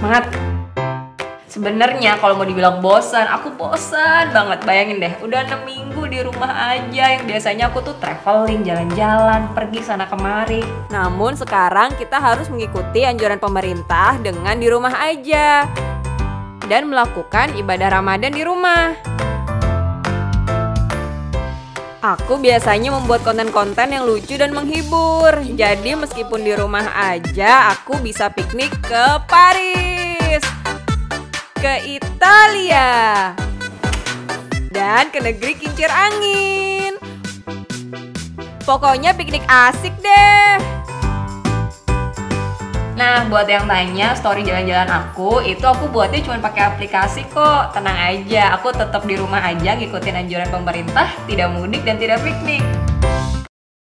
banget. Sebenarnya kalau mau dibilang bosan, aku bosan banget. Bayangin deh, udah 6 minggu di rumah aja yang biasanya aku tuh traveling, jalan-jalan, pergi sana kemari. Namun sekarang kita harus mengikuti anjuran pemerintah dengan di rumah aja dan melakukan ibadah Ramadan di rumah. Aku biasanya membuat konten-konten yang lucu dan menghibur. Jadi meskipun di rumah aja, aku bisa piknik ke Paris ke Italia dan ke negeri kincir angin. Pokoknya piknik asik deh. Nah, buat yang tanya story jalan-jalan aku, itu aku buatnya cuma pakai aplikasi kok. Tenang aja, aku tetap di rumah aja ngikutin anjuran pemerintah, tidak mudik dan tidak piknik.